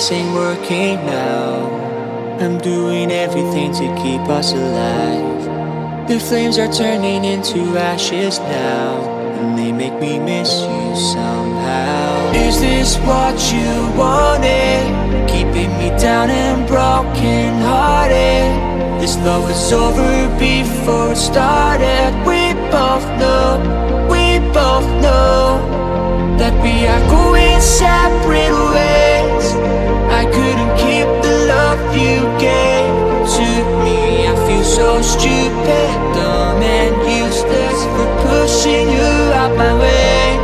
this ain't working now. I'm doing everything to keep us alive. The flames are turning into ashes now, and they make me miss you somehow. Is this what you wanted? Keeping me down and broken hearted. This love was over before it started. We both know, we both know that we are going separate ways. I couldn't keep the love you gave to me. I feel so stupid, dumb, and useless for pushing you out my way.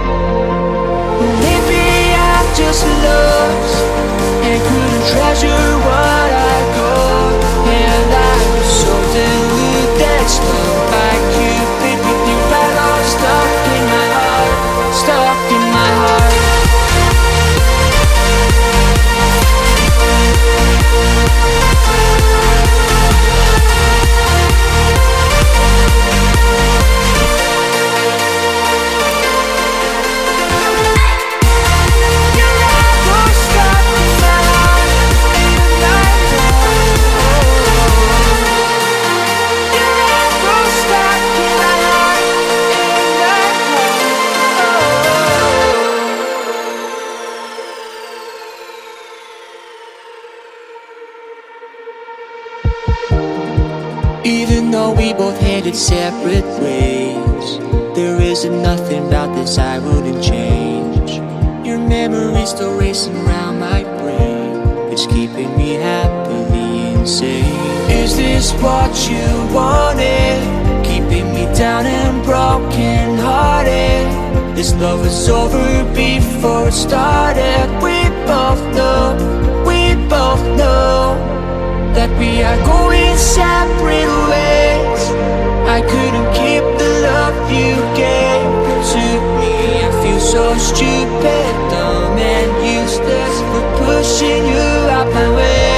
Maybe I'm just lost and couldn't treasure separate ways, there isn't nothing about this I wouldn't change. Your memory's still racing around my brain, it's keeping me happily insane. Is this what you wanted? Keeping me down and broken hearted. This love was over before it started. We both know, we both know that we are going separate ways. I couldn't keep the love you gave to me. I feel so stupid, dumb, and useless for pushing you out my way.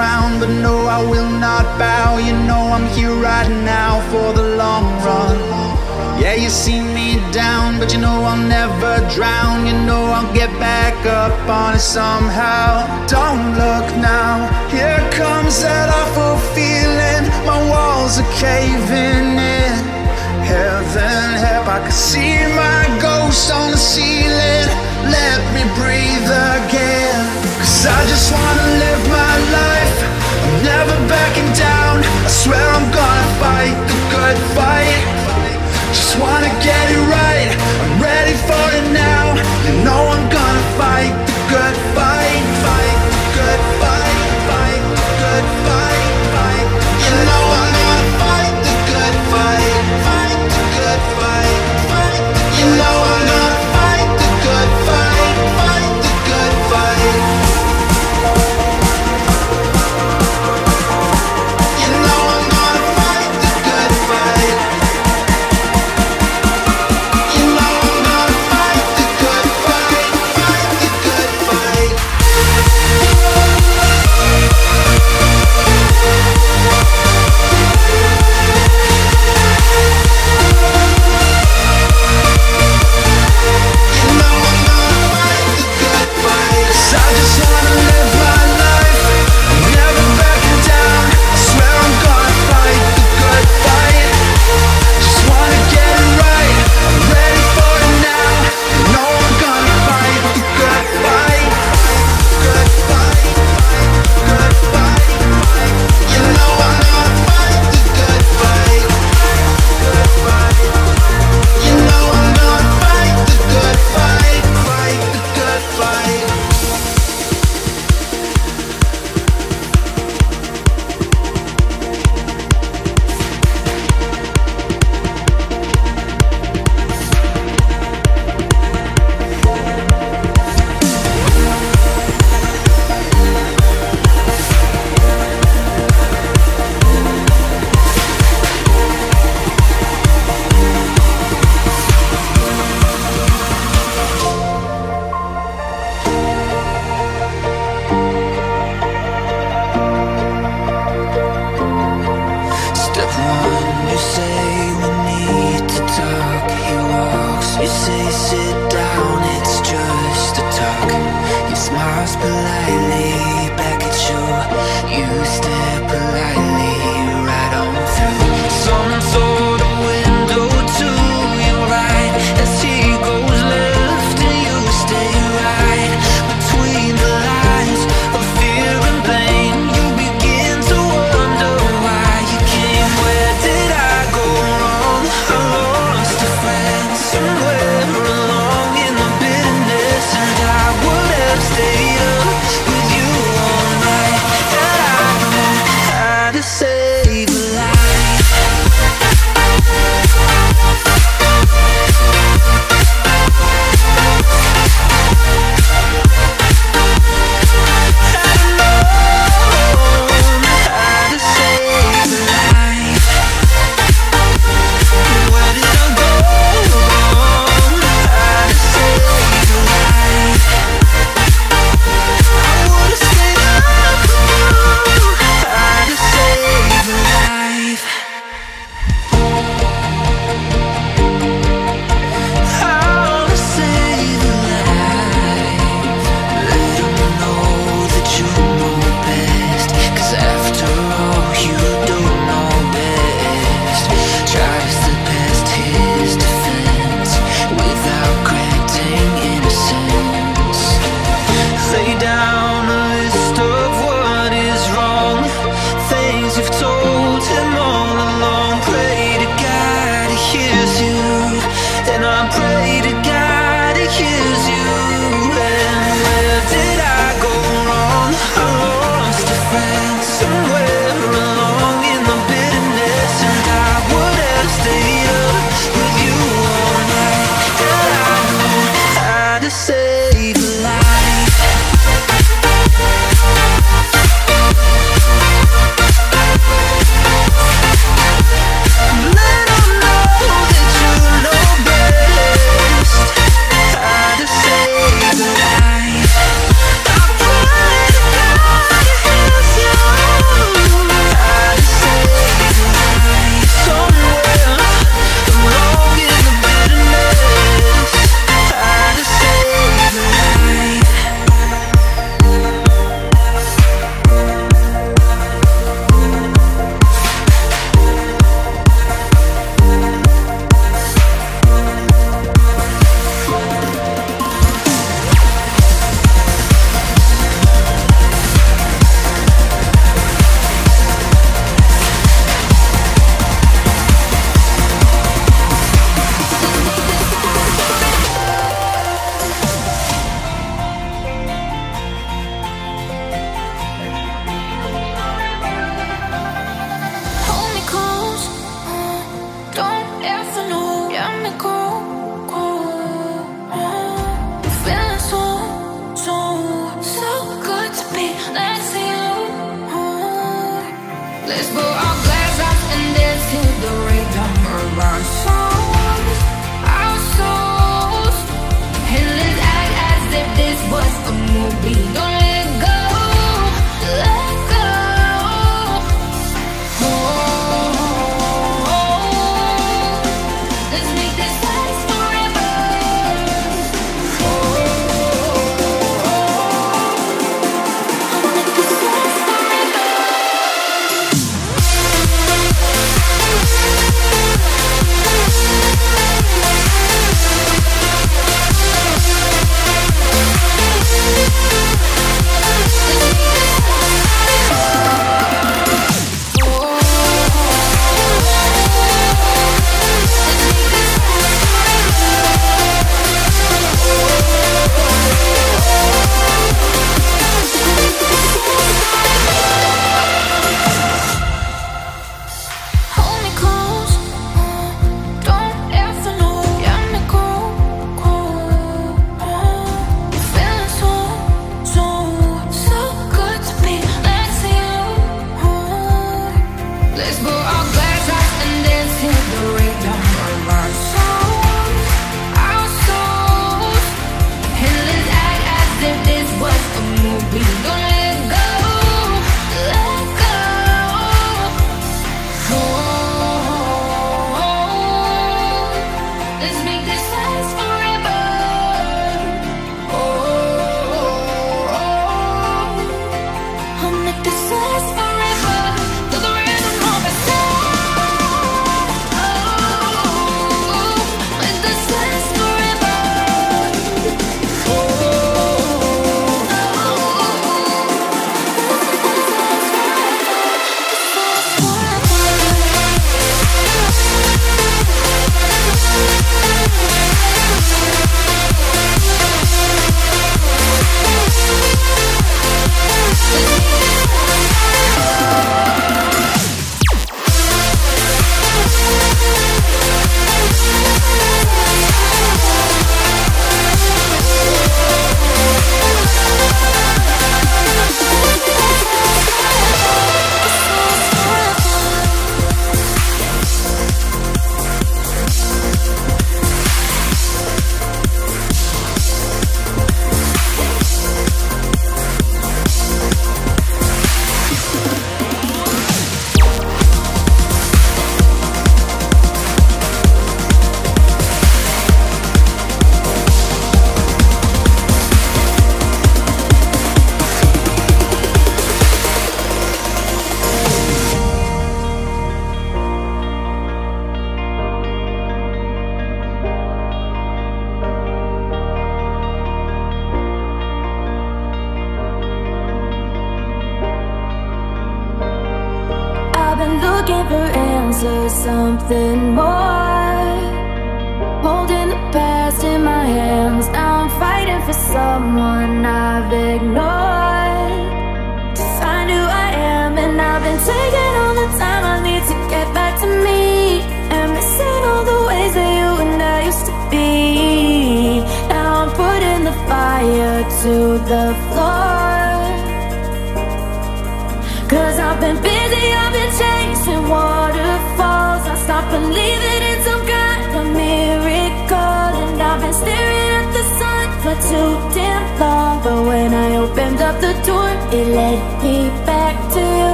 Crown, but no, I will not bow. You know I'm here right now for the long run. Yeah, you see me down, but you know I'll never drown. You know I'll get back up on it somehow. Don't look now, here comes that awful feeling. My walls are caving in. Heaven help, I can see my ghost on the ceiling. Let me breathe again. Cause I just wanna live swear I'm gonna fight the good fight. Just wanna get it right. I'm ready for it now. You know I'm gonna fight the good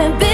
I've been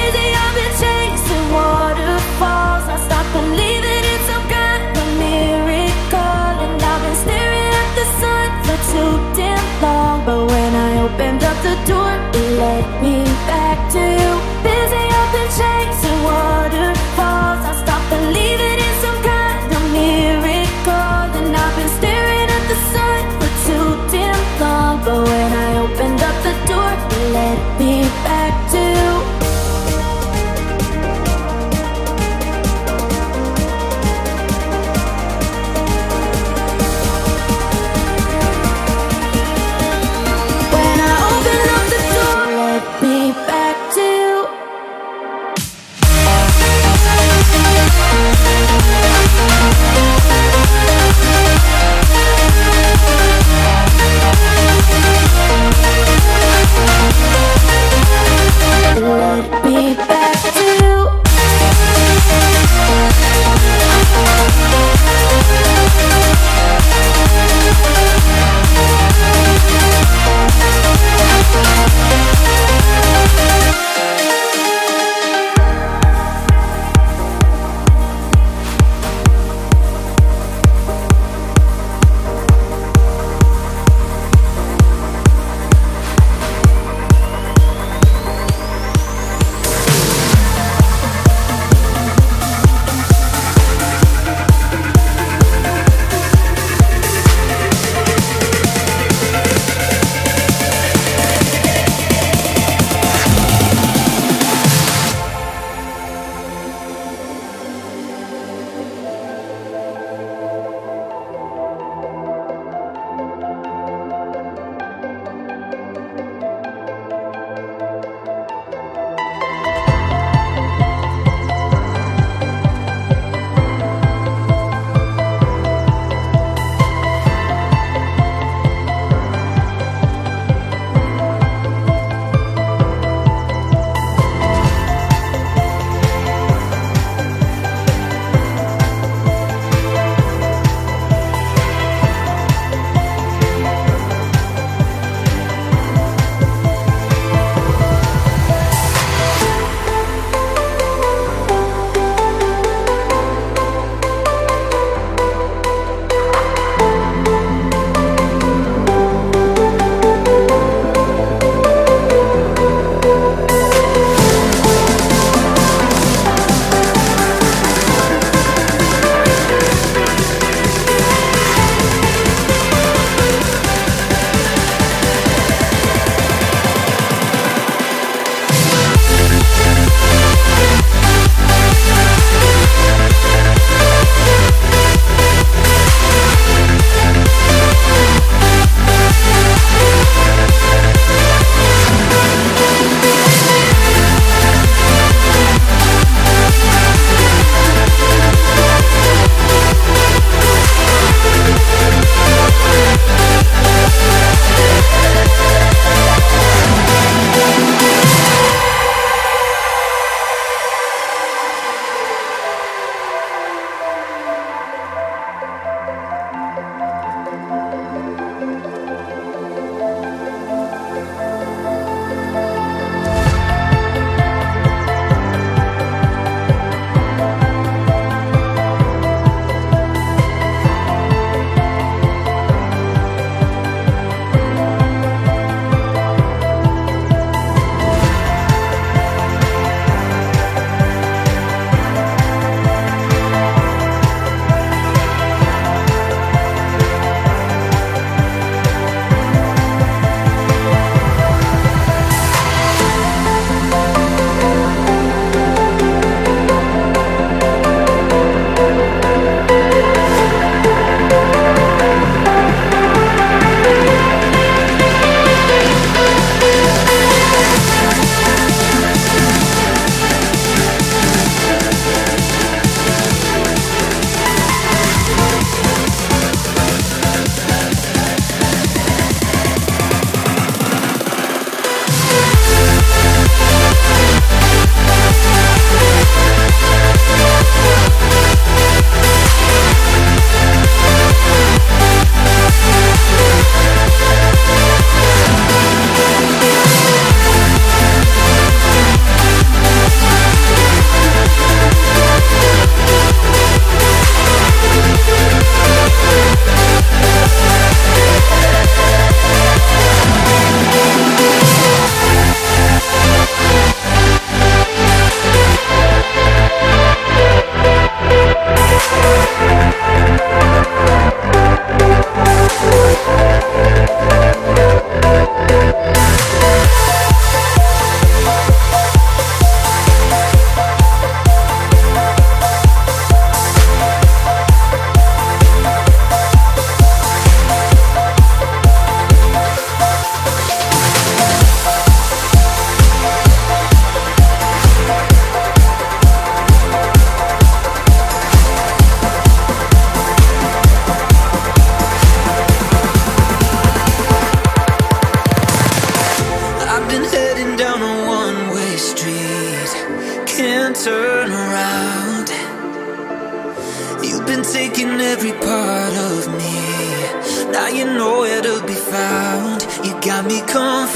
enfants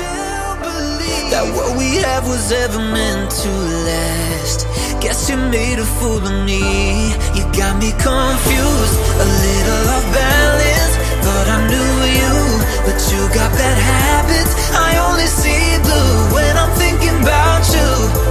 That what we have was ever meant to last. Guess you made a fool of me. You got me confused. A little off balance. Thought I knew you But you got bad habits. I only see blue When I'm thinking about you.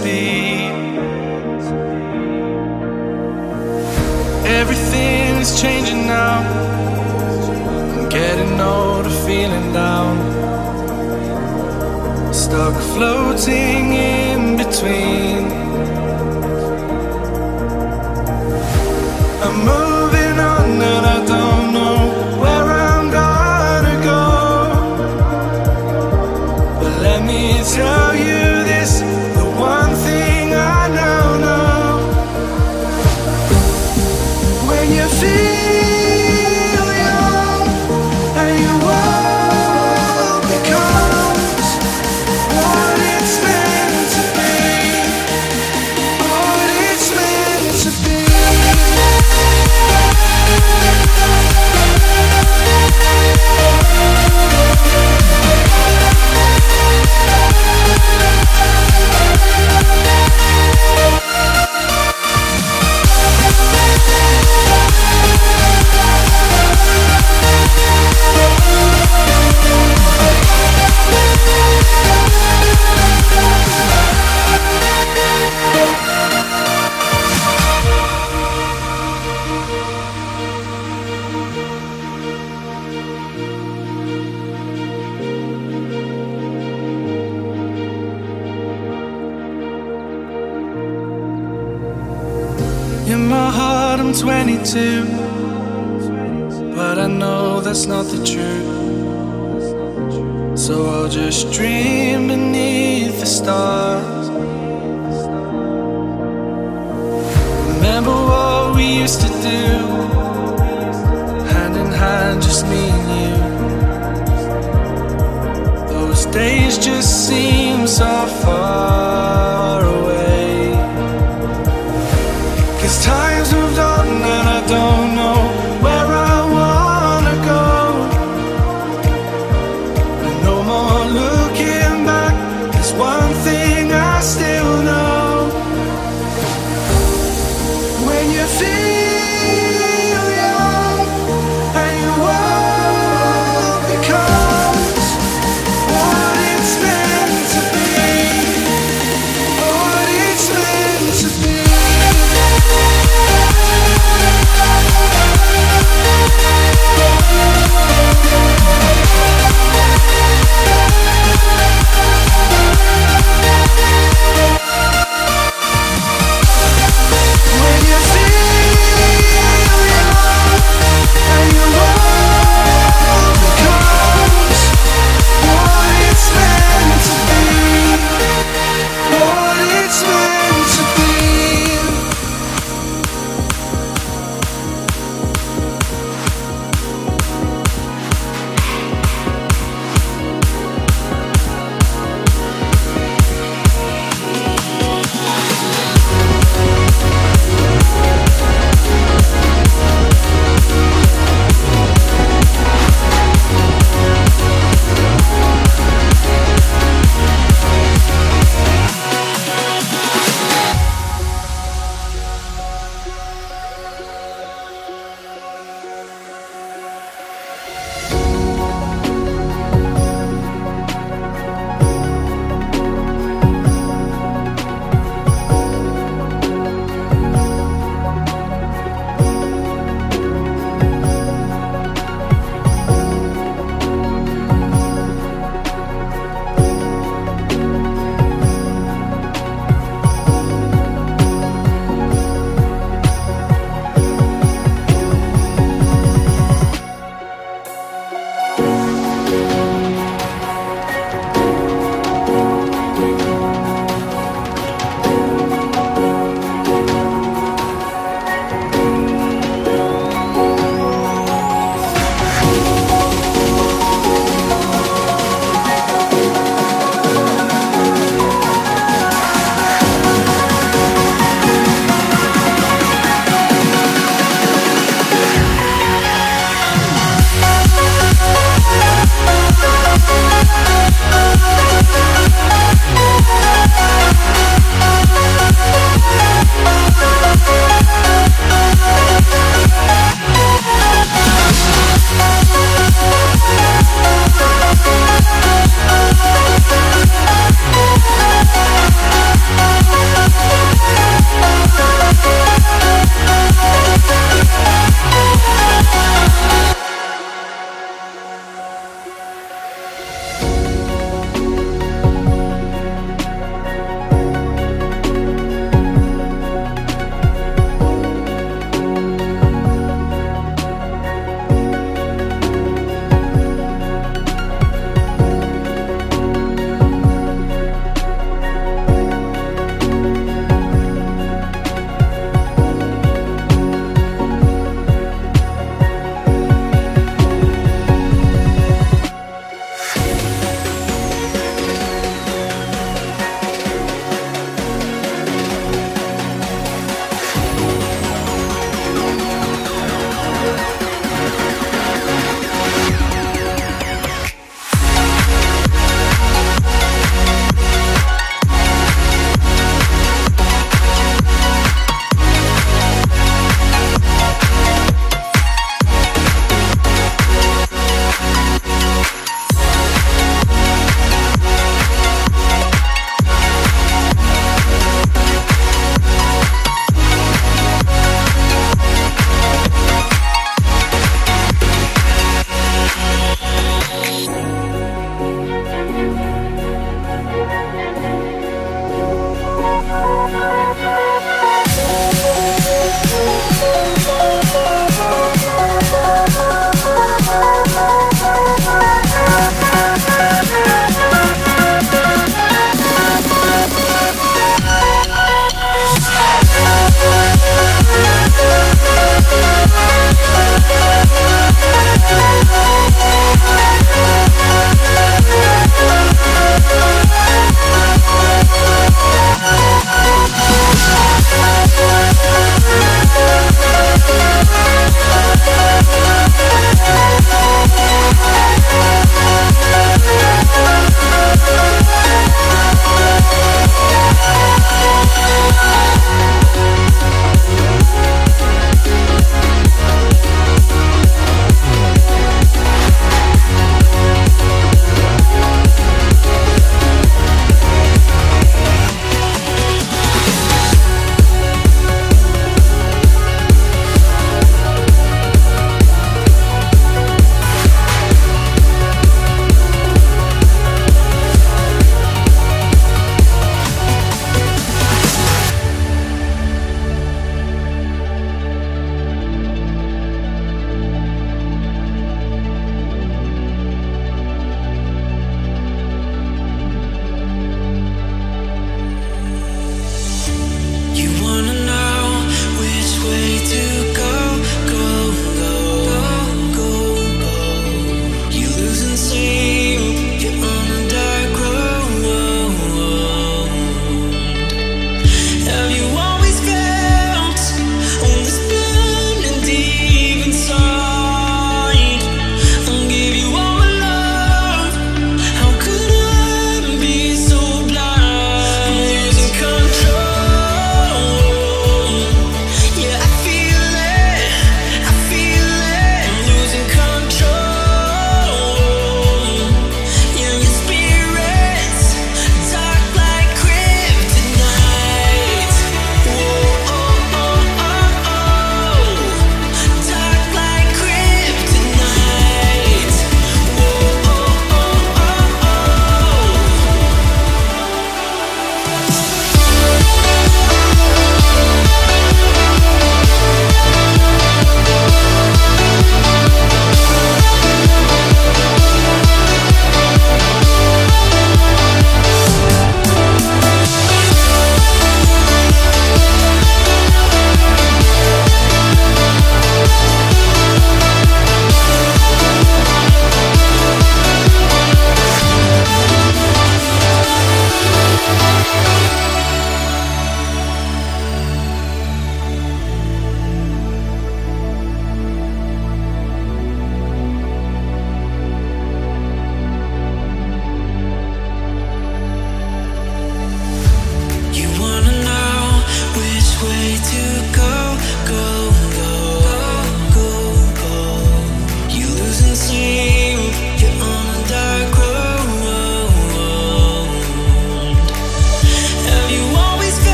Everything's Everything is changing now. I'm getting older, feeling down. Stuck floating in between. I'm moving. used to do. Hand in hand, just me and you. Those days just seem so far.